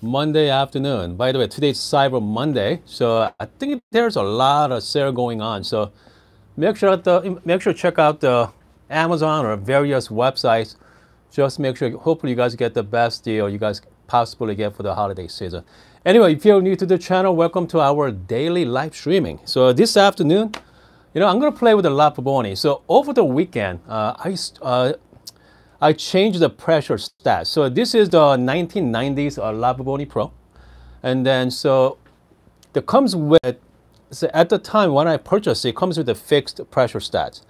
Monday afternoon. By the way, today's Cyber Monday, so I think there's a lot of sale going on. So make sure the make sure to check out the Amazon or various websites. Just make sure. Hopefully, you guys get the best deal you guys possibly get for the holiday season. Anyway, if you're new to the channel, welcome to our daily live streaming. So this afternoon, you know, I'm gonna play with the La Pavoni. So over the weekend, uh, I uh, I changed the pressure stat. So this is the 1990s uh, La Pavoni Pro. And then so it comes with, so at the time when I purchased it, it comes with a fixed pressure stat.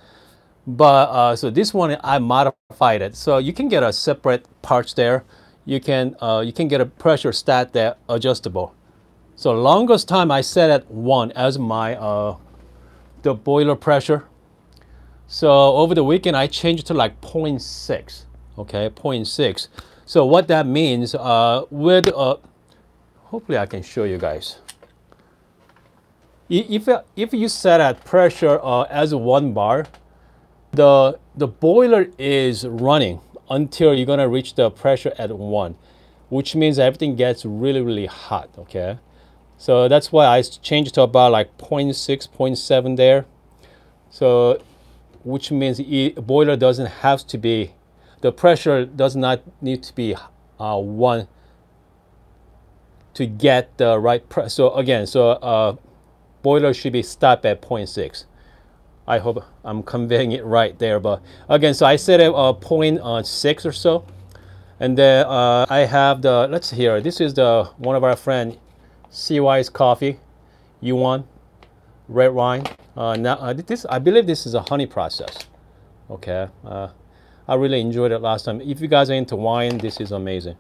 But uh, so this one I modified it. So you can get a separate parts there. You can uh, you can get a pressure stat there adjustable. So longest time I set at one as my uh, the boiler pressure so over the weekend, I changed to like 0.6, okay, 0.6. So what that means, uh, with, uh, hopefully I can show you guys. If, if you set at pressure uh, as one bar, the, the boiler is running until you're gonna reach the pressure at one, which means everything gets really, really hot, okay? So that's why I changed to about like 0.6, 0.7 there. So which means the boiler doesn't have to be, the pressure does not need to be uh, one to get the right pressure. So again, so uh, boiler should be stopped at 0.6. I hope I'm conveying it right there. But again, so I set it uh, 0.6 or so. And then uh, I have the, let's hear, this is the one of our friend, CY's coffee, Yunnan red wine. Uh, now, uh, this, I believe this is a honey process. Okay, uh, I really enjoyed it last time. If you guys are into wine, this is amazing.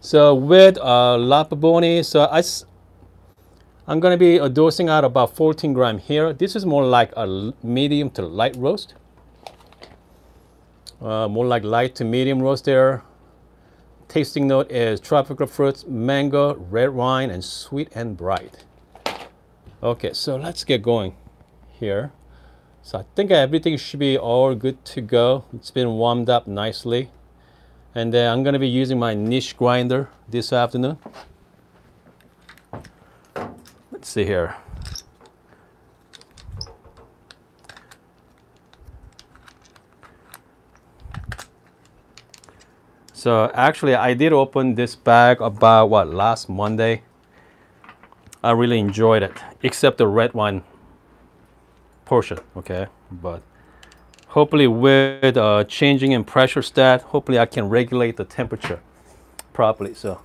So with uh, La Pavoni, so I, I'm going to be dosing out about 14 gram here. This is more like a medium to light roast. Uh, more like light to medium roast there. Tasting note is tropical fruits, mango, red wine, and sweet and bright. Okay, so let's get going here. So I think everything should be all good to go. It's been warmed up nicely. And then I'm gonna be using my niche grinder this afternoon. Let's see here. So actually I did open this bag about what last Monday I really enjoyed it, except the red wine portion, okay? But hopefully with uh, changing in pressure stat, hopefully I can regulate the temperature properly, so.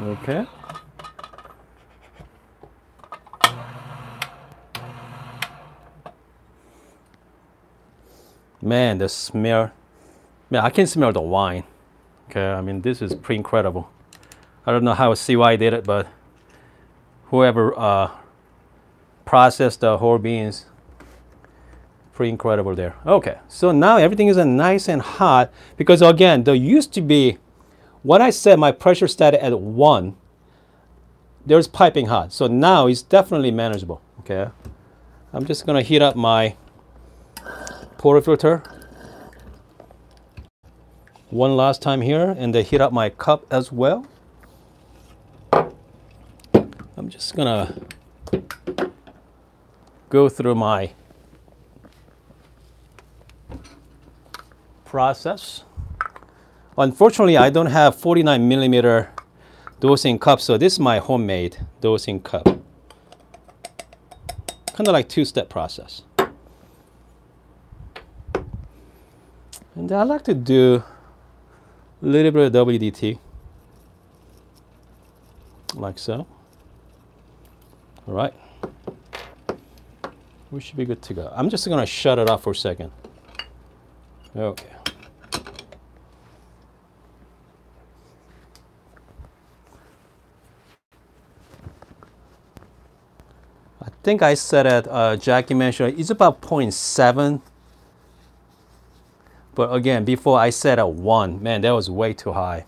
Okay. Man, the smell. Man, I can smell the wine. Okay, I mean, this is pretty incredible. I don't know how CY did it, but whoever uh, processed the whole beans, pretty incredible there. Okay, so now everything is nice and hot because again, there used to be, when I set my pressure stat at one, there's piping hot. So now it's definitely manageable, okay? I'm just gonna heat up my portafilter one last time here and then heat up my cup as well. I'm just gonna go through my process. Unfortunately, I don't have 49 millimeter dosing cup, so this is my homemade dosing cup. Kind of like two-step process. And I like to do a little bit of WDT, like so. All right. We should be good to go. I'm just gonna shut it off for a second. Okay. I think I said it, uh, Jackie mentioned, it's about 0.7 but again, before I set a one, man, that was way too high.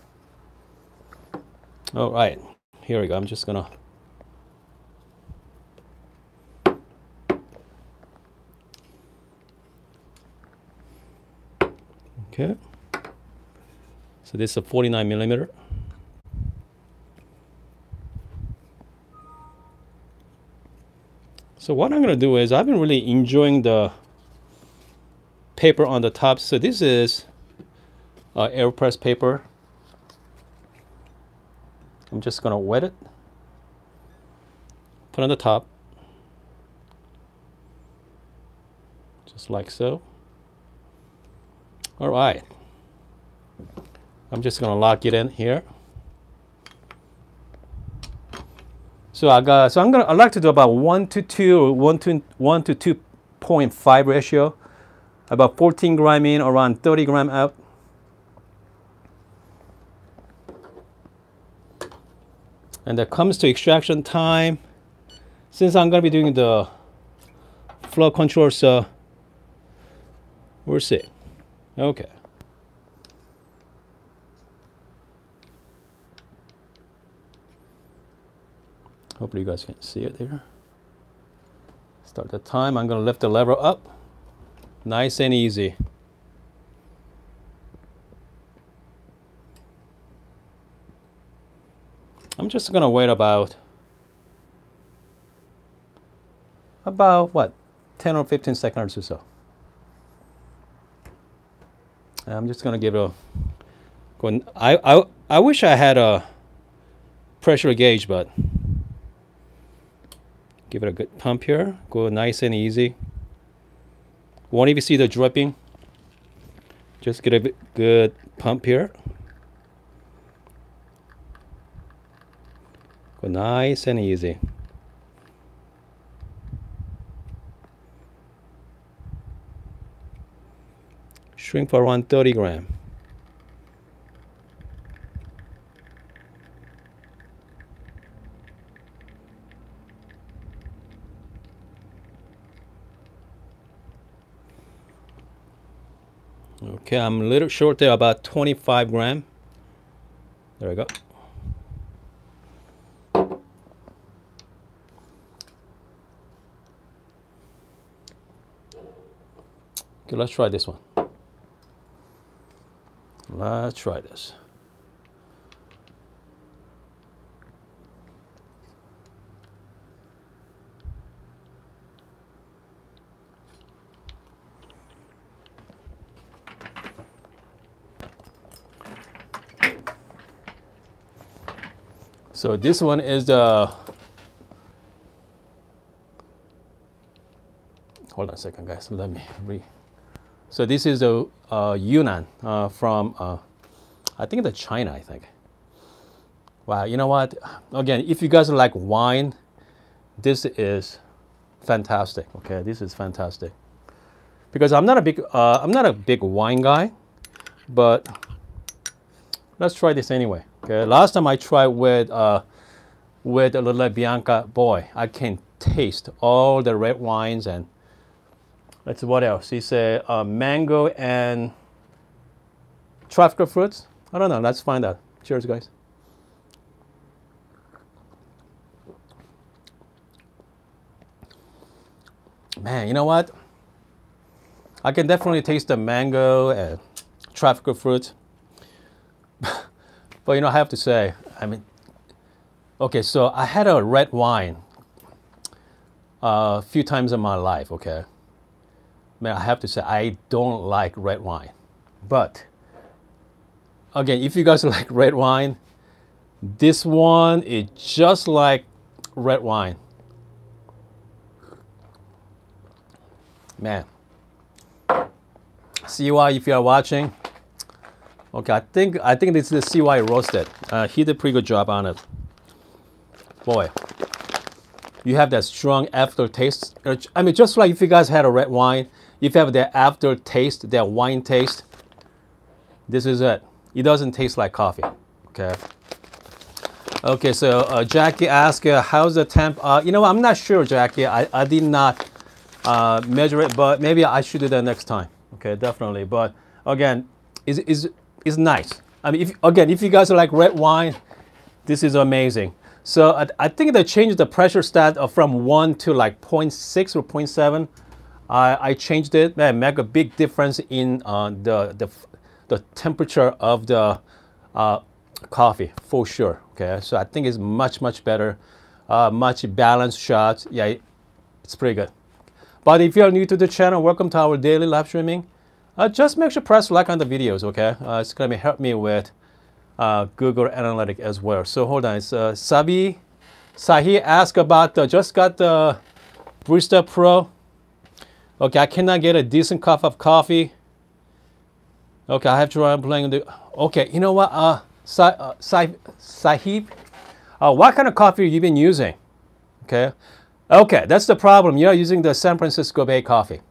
All right, here we go. I'm just gonna. Okay. So this is a 49 millimeter. So what I'm gonna do is I've been really enjoying the paper on the top. So this is uh, AeroPress paper. I'm just gonna wet it, put on the top, just like so. All right. I'm just gonna lock it in here. So I got, so I'm gonna, I like to do about one to two one to, one to 2.5 ratio, about 14 gram in, around 30 gram out. And that comes to extraction time. Since I'm gonna be doing the flow control, so we'll see. Okay. Hopefully you guys can see it there. Start the time. I'm going to lift the lever up. Nice and easy. I'm just to wait about about what 10 or 15 seconds or so. I'm just gonna give it a go. I, I, I wish I had a pressure gauge, but give it a good pump here. Go nice and easy. Won't even see the dripping. Just get a good pump here. Go nice and easy. shrink for around 30 gram. Okay, I'm a little short there, about 25 gram. There we go. Okay, let's try this one. Let's try this. So this one is the, hold on a second guys, let me re so this is the uh, Yunnan uh, from, uh, I think the China, I think. Wow, you know what? Again, if you guys like wine, this is fantastic. Okay, this is fantastic. Because I'm not a big, uh, I'm not a big wine guy, but let's try this anyway. Okay, last time I tried with uh, with a Lelit Bianca, boy, I can taste all the red wines and Let's see what else. He said uh, mango and tropical fruits. I don't know. Let's find out. Cheers, guys. Man, you know what? I can definitely taste the mango and tropical fruit. But you know, I have to say, I mean, okay, so I had a red wine uh, a few times in my life, okay? man, I have to say, I don't like red wine. But again, if you guys like red wine, this one is just like red wine. Man. CY, if you are watching, okay, I think I think this is the CY roasted. Uh, he did a pretty good job on it. Boy, you have that strong aftertaste. I mean, just like if you guys had a red wine, if you have that aftertaste, that wine taste, this is it. It doesn't taste like coffee, okay? Okay, so uh, Jackie asked, uh, how's the temp? Uh, you know, I'm not sure, Jackie. I, I did not uh, measure it, but maybe I should do that next time. Okay, definitely. But again, is is is nice. I mean, if, again, if you guys like red wine, this is amazing. So I, I think they changed the pressure stat from 1 to like 0.6 or 0.7. I, I changed it. Man, make a big difference in uh, the, the, the temperature of the uh, coffee for sure. Okay, so I think it's much, much better, uh, much balanced shots. Yeah, it's pretty good. But if you're new to the channel, welcome to our daily live streaming. Uh, just make sure press like on the videos, okay? Uh, it's gonna help me with uh, Google Analytics as well. So hold on, it's uh, Sabi Sahi asked about the, just got the Barista Pro. Okay, I cannot get a decent cup of coffee. Okay, I have to run playing the. Okay, you know what? Uh, Sa, uh, Sa, Sahib, uh, what kind of coffee you been using? Okay, okay, that's the problem. You're using the San Francisco Bay coffee.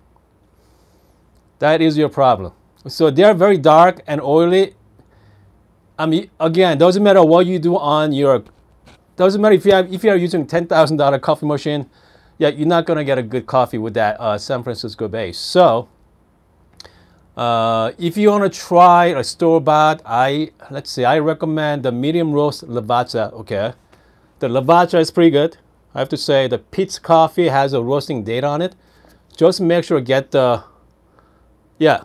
That is your problem. So they're very dark and oily. I mean, again, doesn't matter what you do on your, doesn't matter if you have, if you are using ten thousand dollar coffee machine, yeah, you're not gonna get a good coffee with that uh, San Francisco base. So uh, if you want to try a store bought, I let's see, I recommend the medium roast Lavazza. Okay, the Lavazza is pretty good. I have to say the Peet's coffee has a roasting date on it. Just make sure get the yeah,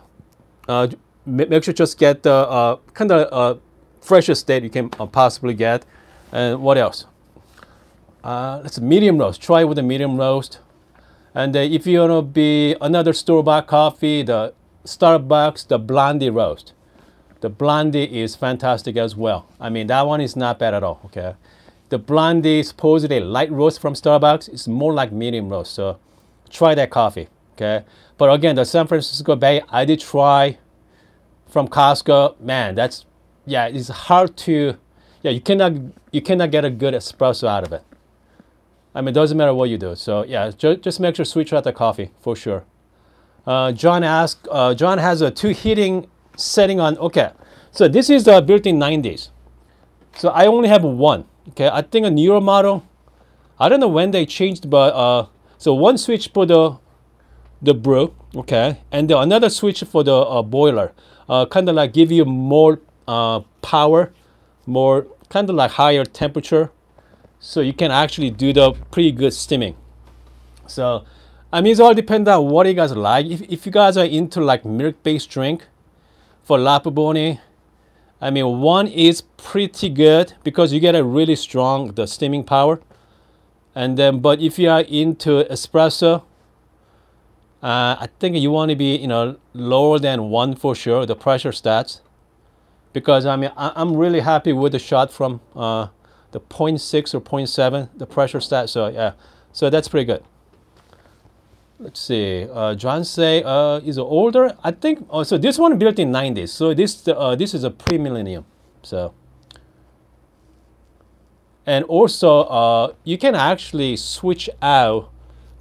uh, make sure just get the uh, kind of uh, freshest state you can uh, possibly get. And what else? Uh, let's medium roast. Try with a medium roast. And uh, if you want to be another store bought coffee, the Starbucks, the Blondie roast. The Blondie is fantastic as well. I mean, that one is not bad at all, okay? The Blondie, supposedly light roast from Starbucks, is more like medium roast. So try that coffee, okay? But again, the San Francisco Bay, I did try from Costco. Man, that's, yeah, it's hard to, yeah, you cannot, you cannot get a good espresso out of it. I mean, it doesn't matter what you do. So yeah, ju just make sure switch out the coffee for sure. Uh, John asked, uh, John has a two heating setting on, okay. So this is the built-in 90s. So I only have one, okay. I think a newer model, I don't know when they changed, but uh, so one switch for the the brew, okay, and another switch for the uh, boiler, uh, kind of like give you more uh, power, more kind of like higher temperature, so you can actually do the pretty good steaming. So I mean, it's all depends on what you guys like. If, if you guys are into like milk-based drink for La Pavoni, I mean, one is pretty good because you get a really strong the steaming power. And then, but if you are into espresso, uh, I think you want to be, you know, lower than one for sure, the pressure stats. Because I mean, I, am really happy with the shot from uh, the 0.6 or 0.7, the pressure stat. So yeah, so that's pretty good let's see, uh, John say uh, is older. I think, oh, so this one built in 90s. So this, uh, this is a pre-millennium. So, and also uh, you can actually switch out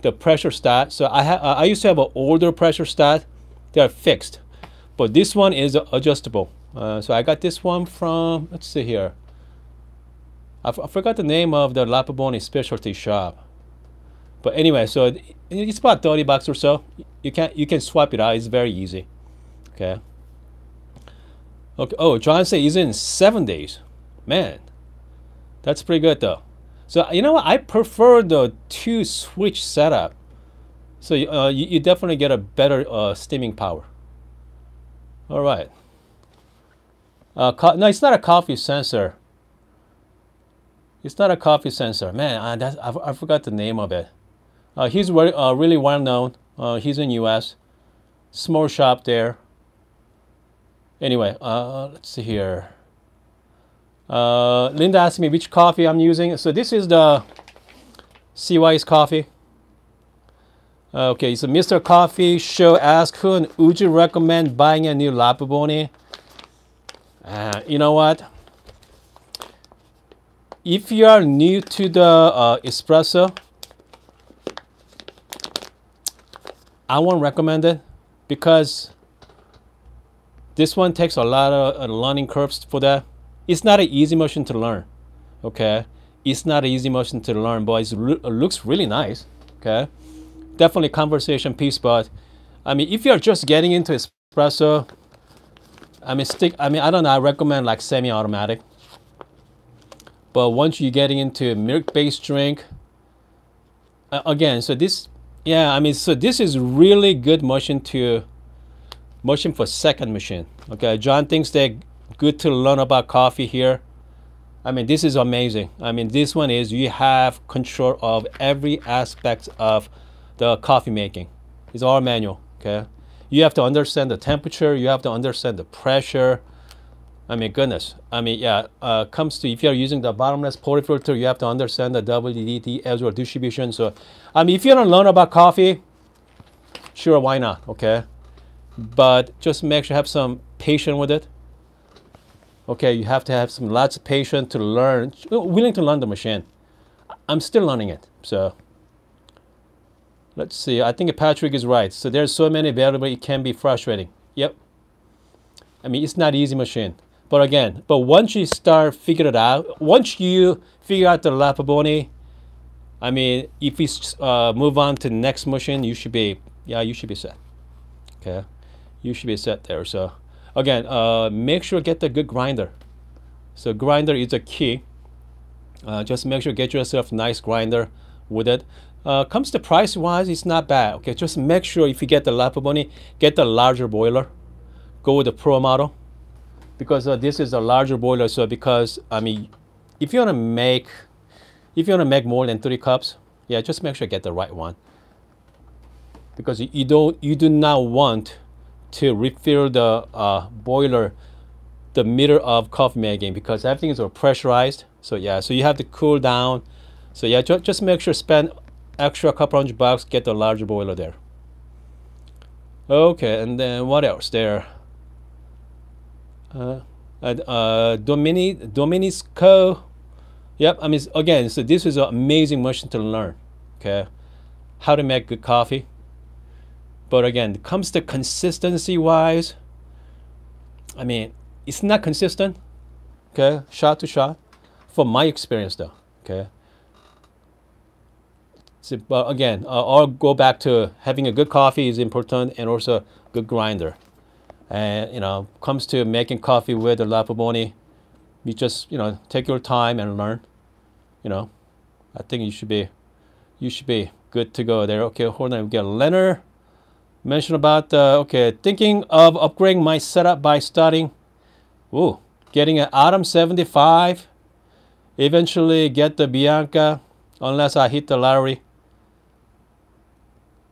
the pressure stat. So I, I used to have an older pressure stat. They are fixed, but this one is adjustable. Uh, so I got this one from, let's see here. I, forgot the name of the La Pavoni specialty shop. But anyway, so it's about 30 bucks or so. You can you can swap it out. It's very easy. Okay. Okay. Oh, John say he's in seven days. Man, that's pretty good though. So you know what? I prefer the two switch setup. So uh, you, you definitely get a better uh, steaming power. All right. Uh, no, it's not a coffee sensor. It's not a coffee sensor. Man, I, I, I forgot the name of it. Uh, he's very, uh, really well known. Uh, he's in U.S. Small shop there. Anyway, uh, let's see here. Uh, Linda asked me which coffee I'm using. So this is the CY's coffee. Uh, okay, so Mr. Coffee Show asked, who would you recommend buying a new La Pavoni? Uh, you know what? If you are new to the uh, espresso, I won't recommend it because this one takes a lot of uh, learning curves for that. It's not an easy motion to learn, okay? It's not an easy motion to learn, but it looks really nice, okay? Definitely conversation piece, but I mean, if you're just getting into espresso, I mean, stick. I mean, I don't know. I recommend like semi-automatic. But once you're getting into milk-based drink, uh, again, so this, yeah, I mean, so this is really good motion to, motion for second machine. Okay, John thinks they're good to learn about coffee here. I mean, this is amazing. I mean, this one is you have control of every aspect of the coffee making. It's all manual, okay? You have to understand the temperature, you have to understand the pressure. I mean, goodness. I mean, yeah, uh, comes to if you're using the bottomless portafilter, you have to understand the WDT as well distribution. So, I mean, if you don't learn about coffee, sure, why not, okay? But just make sure you have some patience with it. Okay, you have to have some lots of patience to learn, willing to learn the machine. I'm still learning it, so let's see. I think Patrick is right. So there's so many variables, it can be frustrating. Yep. I mean, it's not easy machine. But again, but once you start figure it out, once you figure out the La Pavoni, I mean, if you uh, move on to the next machine, you should be, yeah, you should be set. Okay, you should be set there. So again, uh, make sure get the good grinder. So grinder is a key. Uh, just make sure get yourself nice grinder with it. Uh, comes to price wise, it's not bad. Okay, just make sure if you get the La Pavoni, get the larger boiler. Go with the Pro model because uh, this is a larger boiler. So because I mean, if you want to make, if you want to make more than three cups, yeah, just make sure you get the right one. Because you don't, you do not want to refill the uh, boiler the meter of coffee making because everything is all pressurized. So yeah, so you have to cool down. So yeah, ju just make sure spend extra couple hundred bucks, get the larger boiler there. Okay, and then what else there? Uh, uh, Domini, Dominisco. Yep, I mean, again, so this is an amazing machine to learn, okay? How to make good coffee. But again, comes to consistency wise, I mean, it's not consistent, okay, shot to shot, from my experience though, okay. So, again, uh, I'll go back to having a good coffee is important and also good grinder. And, you know, comes to making coffee with the La Pavoni, you just, you know, take your time and learn, you know. I think you should be, you should be good to go there. Okay, hold on, we get Leonard mention about uh, okay thinking of upgrading my setup by starting ooh, getting an Atom 75 eventually get the Bianca unless I hit the lottery.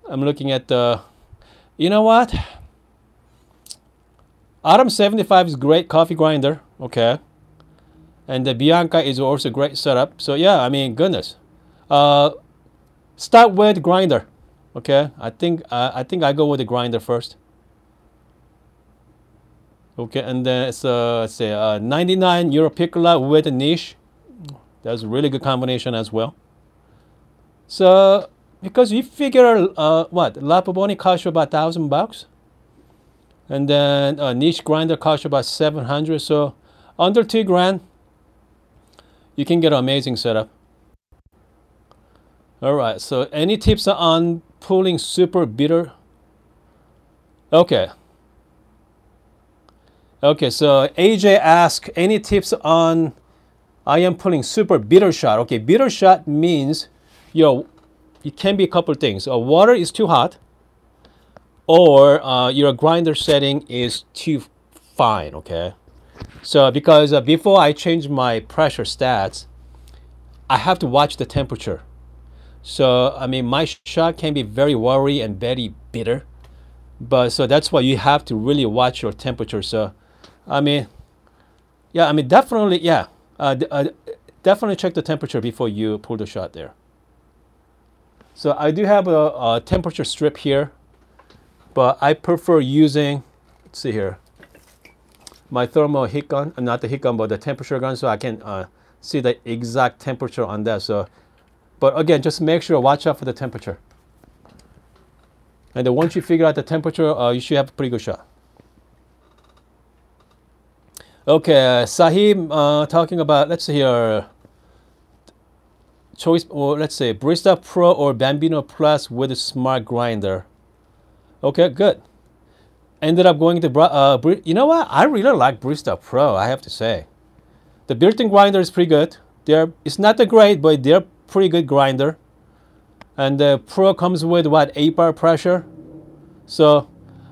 I'm looking at the you know what? Atom 75 is great coffee grinder okay. And the Bianca is also great setup. So yeah I mean goodness. Uh, start with grinder Okay, I think uh, I think I go with the grinder first. Okay, and then it's uh, say uh, 99 Europiccola with a niche. That's a really good combination as well. So because you figure uh, what La Pavoni costs you about thousand bucks, and then a niche grinder costs you about 700. So under two grand, you can get an amazing setup. All right. So any tips on pulling super bitter. Okay. Okay, so AJ asked, any tips on I am pulling super bitter shot? Okay, bitter shot means, you know, it can be a couple things. Uh, water is too hot or uh, your grinder setting is too fine, okay? So because uh, before I change my pressure stats, I have to watch the temperature. So, I mean, my shot can be very watery and very bitter. But so that's why you have to really watch your temperature. So, I mean, yeah, I mean, definitely, yeah. Uh, uh, definitely check the temperature before you pull the shot there. So I do have a, a temperature strip here, but I prefer using, let's see here, my thermal heat gun, uh, not the heat gun, but the temperature gun, so I can uh, see the exact temperature on that. So but again, just make sure, watch out for the temperature. And then once you figure out the temperature, uh, you should have a pretty good shot. Okay, Sahib uh, talking about, let's see here, choice, or let's say Barista Pro or Bambino Plus with a smart grinder. Okay, good. Ended up going to, uh, you know what? I really like Barista Pro, I have to say. The built-in grinder is pretty good. they're it's not the great, but they're pretty good grinder. And the Pro comes with what eight bar pressure, so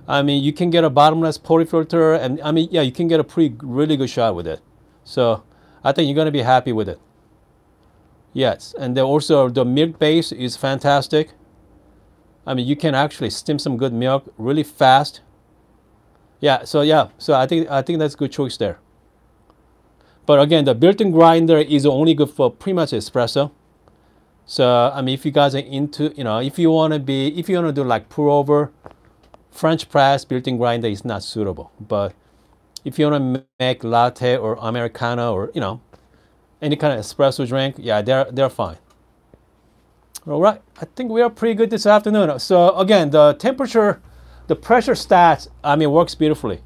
I mean you can get a bottomless portafilter, and I mean yeah you can get a pretty really good shot with it. So I think you're gonna be happy with it. Yes, and then also the milk base is fantastic. I mean you can actually steam some good milk really fast. Yeah, so yeah, so I think I think that's a good choice there. But again, the built-in grinder is only good for pretty much espresso. So I mean, if you guys are into, you know, if you want to be, if you want to do like pour over, French press built-in grinder is not suitable. But if you want to make latte or americano or you know, any kind of espresso drink, yeah, they're they're fine. All right, I think we are pretty good this afternoon. So again, the temperature, the pressure stats, I mean, works beautifully.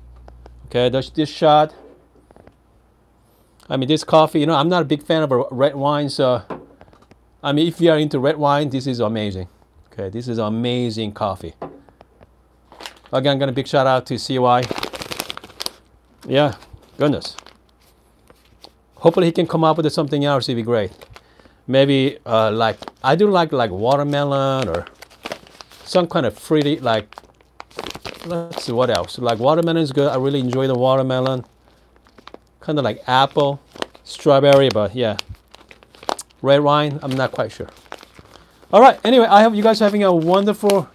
Okay, this, this shot I mean, this coffee, you know, I'm not a big fan of red wine, so I mean, if you are into red wine, this is amazing. Okay, this is amazing coffee. Again, I'm gonna big shout out to CY. Yeah, goodness. Hopefully he can come up with something else, it'd be great. Maybe uh, like, I do like like watermelon or some kind of fruity, like, let's see what else. Like watermelon is good, I really enjoy the watermelon kind of like apple, strawberry, but yeah. Red wine, I'm not quite sure. All right, anyway, I hope you guys are having a wonderful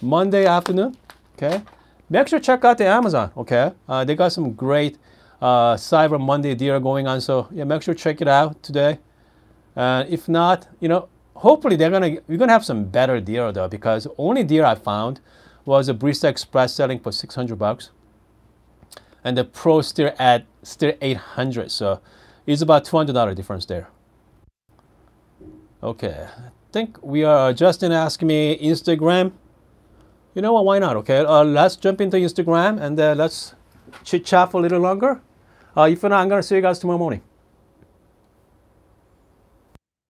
Monday afternoon, okay? Make sure to check out the Amazon, okay? Uh, they got some great uh, Cyber Monday deal going on, so yeah, make sure to check it out today. And uh, if not, you know, hopefully they're gonna, we're gonna have some better deal though, because only deal I found was a Barista Express selling for 600 bucks and the Pro still at still 800. So it's about $200 difference there. Okay, I think we are Justin asking me Instagram. You know what? Why not? Okay, uh, let's jump into Instagram and uh, let's chit chat for a little longer. Uh, if not, I'm gonna see you guys tomorrow morning.